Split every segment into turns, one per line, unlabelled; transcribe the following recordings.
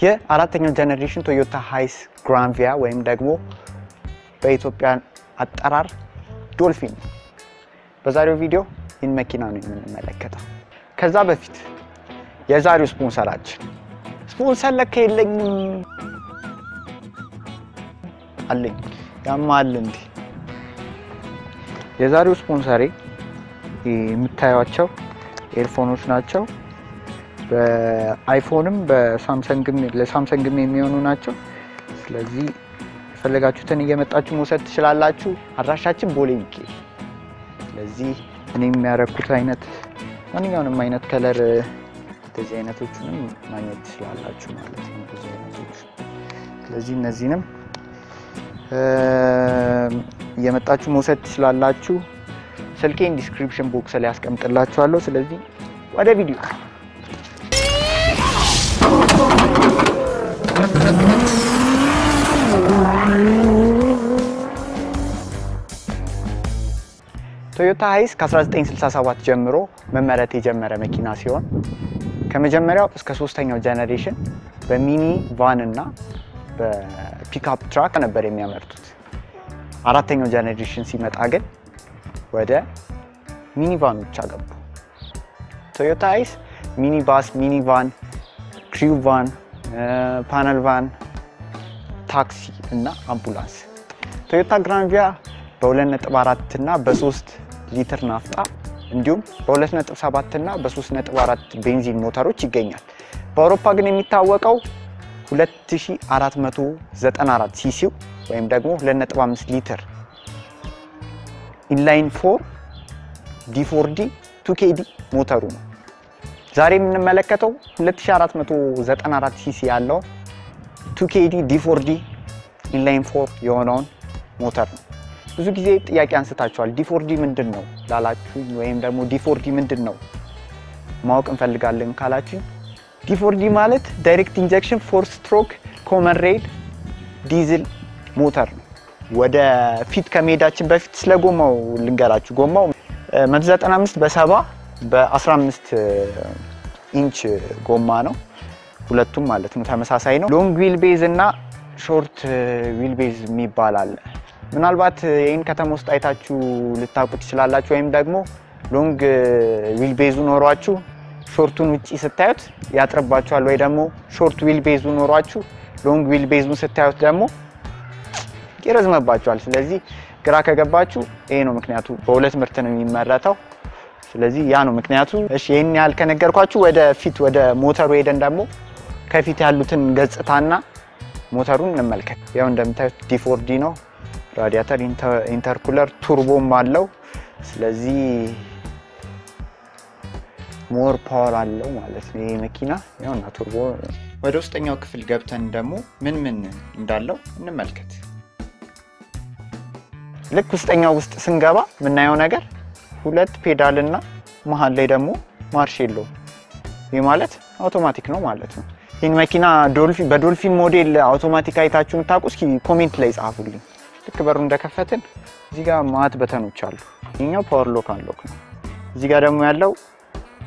የአራተኛው generation Toyota Hiace Granvia ወይም ደግሞ በኢትዮጵያ አጠራር ዶልፊን በዛሬው ቪዲዮ ይህን መኪና ነው የምንመለከተው። ከዛ በፊት የዛሬው ስፖንሰራችን። ስፖንሰር ለካ የለኝም። አለኝ። ያማል እንዲ የዛሬው ስፖንሰሬ የምታዩቸው earphone ኖች ናቸው። በአይፎንም በሳምሰንግም ለሳምሰንግም የሚሆኑ ናቸው። ስለዚህ የፈለጋችሁትን እየመጣችሁ መውሰድ ትችላላችሁ። አድራሻችን ቦሌ ሚካኤል። ስለዚህ እኔ የሚያረኩት አይነት ማንኛውንም አይነት color እንደዚህ አይነቶቹንም ማግኘት ትችላላችሁ ማለት ነው። ስለዚህ እነዚህንም እየመጣችሁ መውሰድ ትችላላችሁ። ስልኬን description box ላይ ያስቀምጥላችኋለሁ። ስለዚህ ወደ ቪዲዮ Toyota Hiace ከ1967 ጀምሮ መመረት የጀመረ መኪና ሲሆን ከመጀመሪያው እስከ ሶስተኛው generation በ mini van እና በ pickup truck ነበር የሚያመርቱት። አራተኛው generation ሲመጣ ግን ወደ mini van ኖች አገቡ። Toyota Hiace mini bus፣ mini van፣ panel van፣ ታክሲ እና አምቡላንስ። Toyota Granvia በ2.4 እና በ3 ሊትር ናፍጣ እንዲሁም በ2.7 እና በ3.4 ቤንዚን ሞተሮች ይገኛል። በአውሮፓ ግን የሚታወቀው 2494 ሲሲው ወይም ደግሞ 2.5 ሊትር inline four D4D 2KD ሞተሩ ነው። ዛሬ የምንመለከተው 2494 cc ያለው 2KD D4D inline four የሆነውን ሞተር ነው። ብዙ ጊዜ ጥያቄ አንስታችኋል። D4D ምንድን ነው ላላችሁ ወይም ደግሞ D4D ምንድን ነው ማወቅ እንፈልጋለን ካላችሁ D-4D ማለት direct injection four stroke common rail diesel ሞተር ነው። ወደ ፊት ከመሄዳችን በፊት ስለ ጎማው ልንገራችሁ። ጎማው 195 በ70 በ15 ኢንች ጎማ ነው። ሁለቱም ማለት ነው ተመሳሳይ ነው። long wheel base እና short wheel base የሚባል ምናልባት ይህን ከተማ ውስጥ አይታችሁ ልታውቁ ትችላላችሁ። ወይም ደግሞ long wheel base ኡ ኖሯችሁ short ኡን ውጪ ስታዩት ያጥርባችኋል። ወይ ደግሞ short wheel base ኡ ኖሯችሁ long wheel base ኡን ስታዩት ደግሞ ይረዝመባችኋል። ስለዚህ ግራ ከገባችሁ ይሄ ነው ምክንያቱ። በሁለት ምርት ነው የሚመረተው። ስለዚህ ያ ነው ምክንያቱ። እሺ ይህን ያህል ከነገርኳችሁ ወደ ፊት ወደ ሞተሩ ሄደን ደግሞ ከፊት ያሉትን ገጽታና ሞተሩን እንመልከት። ያው እንደምታዩት ዲፎርዲ ነው። ራዲያተር intercooler turbo ም አለው። ስለዚህ more power አለው ማለት ነው ይሄ መኪና ያውና turbo። ወደ ውስጠኛው ክፍል ገብተን ደግሞ ምን ምን እንዳለው እንመልከት። ልክ ውስጠኛው ውስጥ ስንገባ የምናየው ነገር ሁለት ፔዳል እና መሀል ላይ ደግሞ ማርሽ የለውም። ይህ ማለት አውቶማቲክ ነው ማለት ነው። ይህን መኪና በዶልፊን ሞዴል አውቶማቲክ አይታችሁ የምታውቁ እስኪ comment ላይ ጻፉልኝ። ልክ በሩ እንደከፈትን እዚህ ጋር ማት button ኦች አሉ። ይኛው power lock unlock ነው። እዚህ ጋር ደግሞ ያለው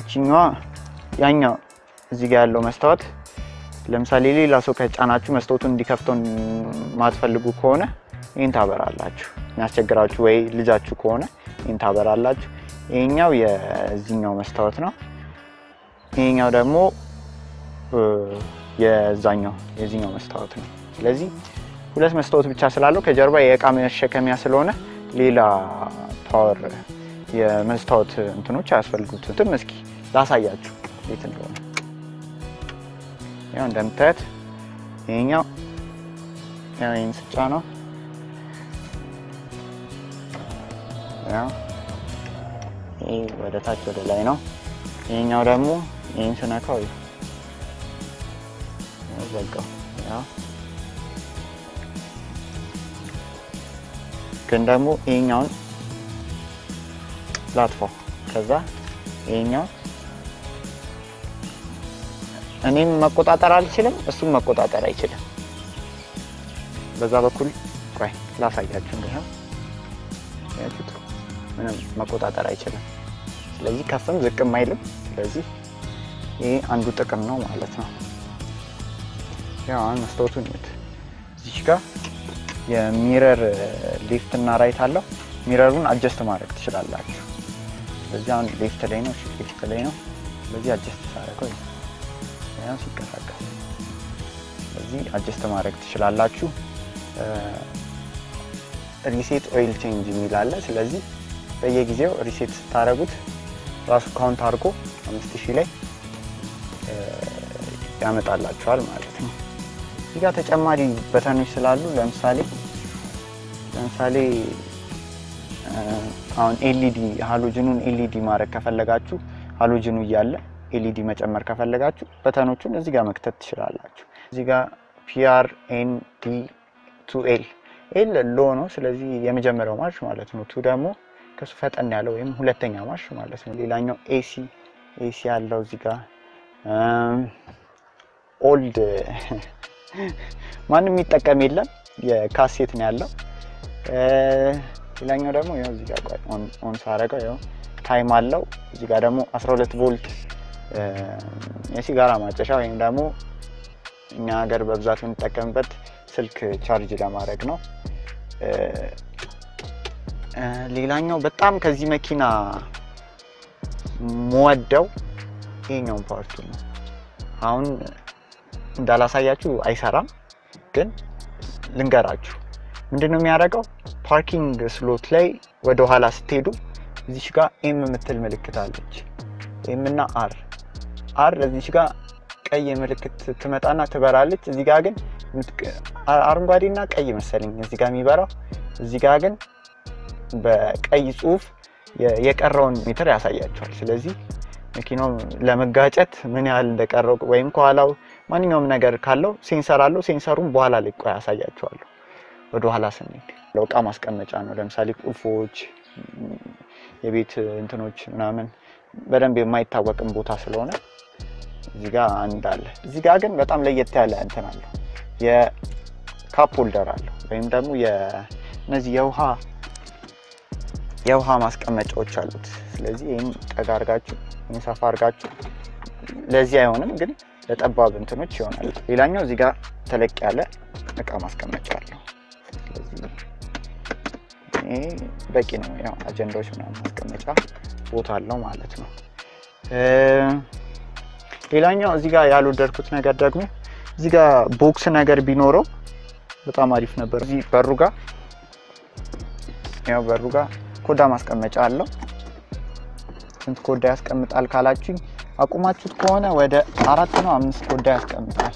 እችኛዋ ያኛው እዚህ ጋር ያለው መስታወት ለምሳሌ ሌላ ሰው ከጫናችሁ መስታወቱን እንዲከፍተው ማትፈልጉ ከሆነ ይህን ታበራላችሁ። የሚያስቸግራችሁ ወይ ልጃችሁ ከሆነ ይህን ታበራላችሁ። ይሄኛው የዚህኛው መስታወት ነው። ይሄኛው ደግሞ የዛኛው የዚህኛው መስታወት ነው። ስለዚህ ሁለት መስታወት ብቻ ስላለው ከጀርባ የእቃ መሸከሚያ ስለሆነ ሌላ ፓወር የመስታወት እንትኖች አያስፈልጉትም። እስኪ ላሳያችሁ የት እንደሆነ። ያው እንደምታዩት ይሄኛው ይህን ስጫ ነው። ይህ ወደ ታች ወደ ላይ ነው። ይሄኛው ደግሞ ይህን ስነካው ያው ግን ደግሞ ይሄኛውን ላጥፋው። ከዛ ይሄኛው እኔም መቆጣጠር አልችልም፣ እሱም መቆጣጠር አይችልም። በዛ በኩል ቆይ ላሳያችሁ። ያችሁት ምንም መቆጣጠር አይችልም። ስለዚህ ከፍም ዝቅም አይልም። ስለዚህ ይሄ አንዱ ጥቅም ነው ማለት ነው። ያው አሁን መስታወቱን እዩት። እዚች ጋር የ mirror left እና right አለው። mirror ኡን adjust ማድረግ ትችላላችሁ። ስለዚህ አሁን left ላይ ነው፣ left ላይ ነው። ስለዚህ adjust ሳደርገው ያው ሲንቀሳቀስ፣ ስለዚህ adjust ማድረግ ትችላላችሁ። reset oil change የሚል አለ። ስለዚህ በየጊዜው reset ስታደርጉት ራሱ count አድርጎ አምስት ሺህ ላይ ያመጣላችኋል ማለት ነው። እዚህ ጋር ተጨማሪ button ኦች ስላሉ ለምሳሌ ለምሳሌ አሁን LED halogen ኡን LED ማድረግ ከፈለጋችሁ halogen ኡ እያለ LED መጨመር ከፈለጋችሁ button ኦቹን እዚህ ጋር መክተት ትችላላችሁ። እዚህ ጋር P R N D two L L low ነው፣ ስለዚህ የመጀመሪያው ማርሽ ማለት ነው። two ደግሞ ከሱ ፈጠን ያለው ወይም ሁለተኛ ማርሽ ማለት ነው። ሌላኛው AC AC ያለው እዚህ ጋር old ማንም የሚጠቀም የለም የካሴት ነው ያለው። ሌላኛው ደግሞ ይኸው እዚህ ጋር on ሳረገው ይኸው time አለው። እዚህ ጋር ደግሞ 12 volt የሲጋራ ማጨሻ ወይም ደግሞ እኛ ሀገር በብዛት የምንጠቀምበት ስልክ ቻርጅ ለማድረግ ነው። ሌላኛው በጣም ከዚህ መኪና ምወደው ይሄኛውን part ኡ ነው። አሁን እንዳላሳያችሁ አይሰራም፣ ግን ልንገራችሁ ምንድን ነው የሚያደርገው? parking slot ላይ ወደ ኋላ ስትሄዱ እዚች ጋር M የምትል ምልክት አለች። M እና R R እዚች ጋር ቀይ ምልክት ትመጣና ትበራለች። እዚህ ጋር ግን አረንጓዴና ቀይ መሰለኝ እዚህ ጋር የሚበራው፣ እዚህ ጋር ግን በቀይ ጽሑፍ የቀረውን ሜትር ያሳያችኋል። ስለዚህ መኪናው ለመጋጨት ምን ያህል እንደቀረው ወይም ከኋላው ማንኛውም ነገር ካለው sensor አለው። sensor ኡን በኋላ ላይ ቆይ አሳያችኋለሁ። ወደ ኋላ ስንሄድ እቃ ማስቀመጫ ነው። ለምሳሌ ቁልፎች፣ የቤት እንትኖች ምናምን በደንብ የማይታወቅም ቦታ ስለሆነ እዚህ ጋር አንድ አለ። እዚህ ጋር ግን በጣም ለየት ያለ እንትን አለው። የ cup holder አለው ወይም ደግሞ እነዚህ የውሃ የውሃ ማስቀመጫዎች አሉት። ስለዚህ ይህን ጠጋ አድርጋችሁ ይህን ሰፋ አድርጋችሁ ለዚህ አይሆንም ግን ለጠባብ እንትኖች ይሆናል። ሌላኛው እዚህ ጋር ተለቅ ያለ እቃ ማስቀመጫ አለው። በቂ ነው። ያው አጀንዳዎች ምናምን ማስቀመጫ ቦታ አለው ማለት ነው። ሌላኛው እዚህ ጋር ያልወደድኩት ነገር ደግሞ እዚህ ጋር ቦክስ ነገር ቢኖረው በጣም አሪፍ ነበር። እዚህ በሩ ጋር ያው በሩ ጋር ኮዳ ማስቀመጫ አለው። ስንት ኮዳ ያስቀምጣል ካላችሁኝ አቁማችሁት ከሆነ ወደ አራት ነው አምስት ኮዳ ያስቀምጣል።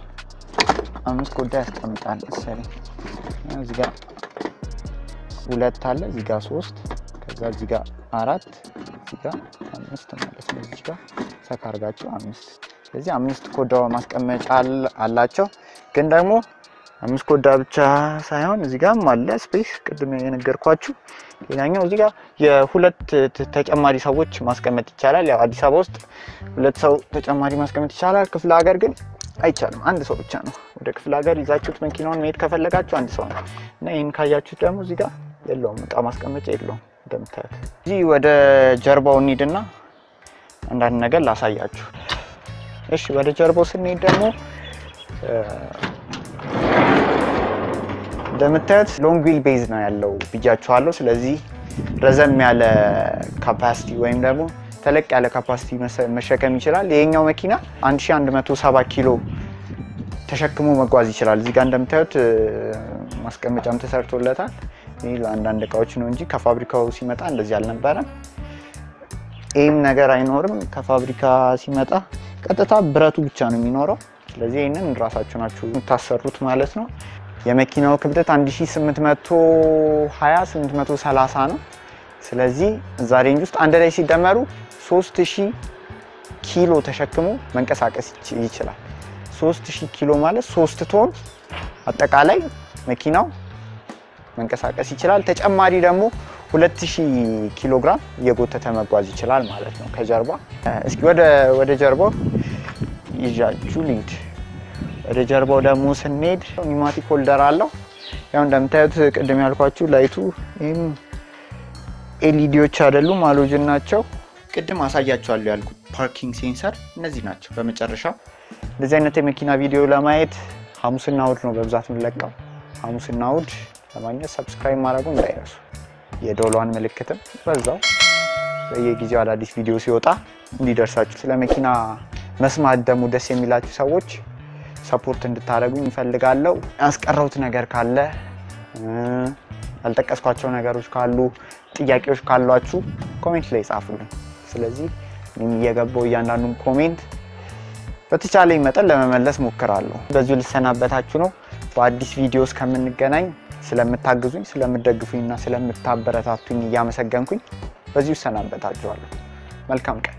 አምስት ኮዳ ያስቀምጣል መሰለኝ። እዚህ ጋር ሁለት አለ፣ እዚህ ጋር ሶስት፣ ከዛ እዚህ ጋር አራት፣ እዚህ ጋር አምስት ማለት ነው። እዚህ ጋር ሰካ አድርጋችሁ አምስት። ስለዚህ አምስት ኮዳ ማስቀመጫ አላቸው። ግን ደግሞ አምስት ኮዳ ብቻ ሳይሆን እዚህ ጋርም አለ space፣ ቅድም የነገርኳችሁ። ሌላኛው እዚህ ጋር የሁለት ተጨማሪ ሰዎች ማስቀመጥ ይቻላል። ያው አዲስ አበባ ውስጥ ሁለት ሰው ተጨማሪ ማስቀመጥ ይቻላል። ክፍለ ሀገር ግን አይቻልም። አንድ ሰው ብቻ ነው። ወደ ክፍለ ሀገር ይዛችሁት መኪናውን መሄድ ከፈለጋችሁ አንድ ሰው ነው እና ይህን ካያችሁት ደግሞ እዚህ ጋር የለውም፣ እቃ ማስቀመጫ የለውም እንደምታዩት። እዚህ ወደ ጀርባው እንሂድና አንዳንድ ነገር ላሳያችሁ። እሺ፣ ወደ ጀርባው ስንሄድ ደግሞ እንደምታዩት long wheel base ነው ያለው ብያችኋለሁ። ስለዚህ ረዘም ያለ capacity ወይም ደግሞ ተለቅ ያለ capacity መሸከም ይችላል። ይሄኛው መኪና 1170 ኪሎ ተሸክሞ መጓዝ ይችላል። እዚህ ጋር እንደምታዩት ማስቀመጫም ተሰርቶለታል። ይህ ለአንዳንድ እቃዎች ነው እንጂ ከፋብሪካው ሲመጣ እንደዚህ አልነበረም። ይህም ነገር አይኖርም። ከፋብሪካ ሲመጣ ቀጥታ ብረቱ ብቻ ነው የሚኖረው። ስለዚህ ይህንን ራሳችሁ ናችሁ የምታሰሩት ማለት ነው። የመኪናው ክብደት 1820 830 ነው። ስለዚህ እዛ ሬንጅ ውስጥ አንድ ላይ ሲደመሩ 3000 ኪሎ ተሸክሞ መንቀሳቀስ ይችላል። 3000 ኪሎ ማለት 3 ቶን አጠቃላይ መኪናው መንቀሳቀስ ይችላል። ተጨማሪ ደግሞ 2000 ኪሎ ግራም እየጎተተ መጓዝ ይችላል ማለት ነው ከጀርባ። እስኪ ወደ ጀርባው ይዣችሁ ልሂድ። ወደ ጀርባው ደግሞ ስንሄድ pneumatic holder አለው። ያው እንደምታዩት ቅድም ያልኳችሁ light ኡ ይህም LED ዎች አይደሉም halogen ናቸው። ቅድም አሳያችኋለሁ ያልኩት parking sensor እነዚህ ናቸው። በመጨረሻ እንደዚህ አይነት የመኪና ቪዲዮ ለማየት ሐሙስና እሑድ ነው በብዛት የምንለቀው። ሐሙስና እሑድ ለማግኘት subscribe ማድረጉ እንዳይረሱ፣ የደወሏን ምልክትም በዛው በየጊዜው አዳዲስ ቪዲዮ ሲወጣ እንዲደርሳችሁ። ስለ መኪና መስማት ደግሞ ደስ የሚላችሁ ሰዎች support እንድታደርጉኝ እፈልጋለሁ። ያስቀረሁት ነገር ካለ ያልጠቀስኳቸው ነገሮች ካሉ ጥያቄዎች ካሏችሁ comment ላይ ጻፉልኝ። ስለዚህ እኔም እየገባሁ እያንዳንዱን comment በተቻለኝ መጠን ለመመለስ ሞክራለሁ። በዚሁ ልሰናበታችሁ ነው። በአዲስ ቪዲዮ እስከምንገናኝ ስለምታግዙኝ፣ ስለምደግፉኝ እና ስለምታበረታቱኝ እያመሰገንኩኝ በዚሁ እሰናበታችኋለሁ። መልካም ቀን